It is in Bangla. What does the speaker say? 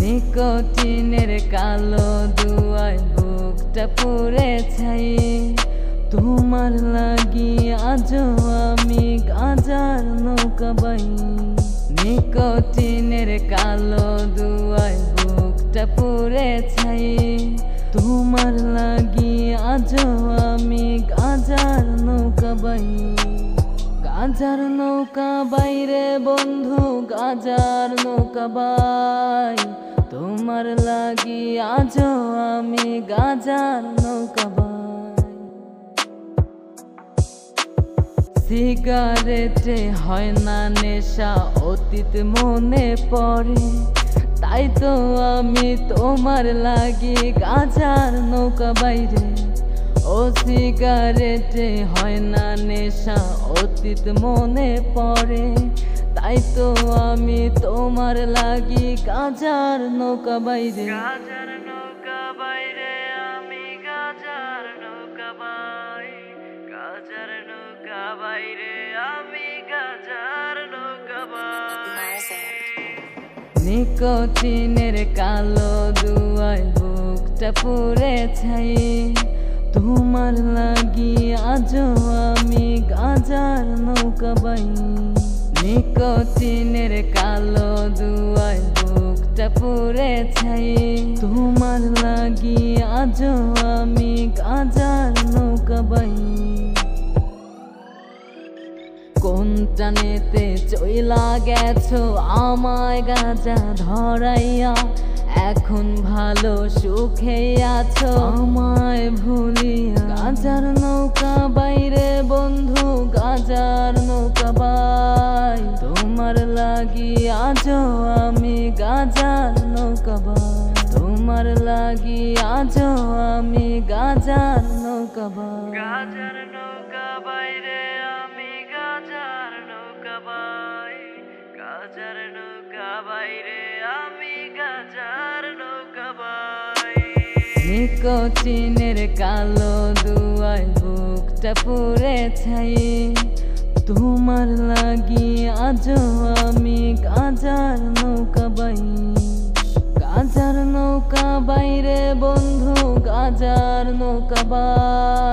নিকোটিনের কালো দুয়ায় বুকটা পুড়ে ছাই। তোমার লাগি আজও আমি গাজার নৌকা বাই। নিকোটিনের কালো দুয়ায় বুকটা পুড়ে ছাই। তোমার লাগি আজও আমি গাজার নৌকা বাই। গাজার নৌকা বাইরে বন্ধু, গাজার নৌকা বাই তোমার লাগি আজ আমি গাজার নৌকাবাই। সিগারেটে হয় না নেশা, অতীত মনে পড়ে, তাই তো আমি তোমার লাগি গাজার নৌকা বাইরে ও সিগারেটে হয় না নেশা, অতীত মনে পড়ে তাই তো আমি তোমার লাগি গাজার নৌকা বাইরে। গাজার নৌকা বাইরে আমি গাজার নৌকা বাই। গাজার নৌকা বাইরে আমি গাজার নৌকা বাই। নিকোটিনের কালো দুয়ায় বুকটা পুড়ে ছাই। তোমার লাগি আজও আমি গাজার নৌকা বাই। নিকোটিনের কালো দুয়ায় বুকটা পুড়ে ছাই। তোমার লাগি আজও আমি গাজার নৌকা বাই। কোনটা নেতে চইলা গেছো আমায় গাজা ধরাইয়া? এখন ভালো সুখে আছো, আমায় ভুলিয়া গাজার নৌকা লাগি আজও আমি গাজার নৌকা গাজার নৌকা বাইরে আমি গাজার নৌকা বাই। গাজার নৌকা বাইরে আমি গাজার নৌকা বাই। নিকোটিনের কালো দুয়াই বুকটা পুড়ে ছাই। তোমার লাগি আজ আমি গাজার নৌকা বাই। গাজার নৌকা বাইরে বন্ধু নৌকা বাই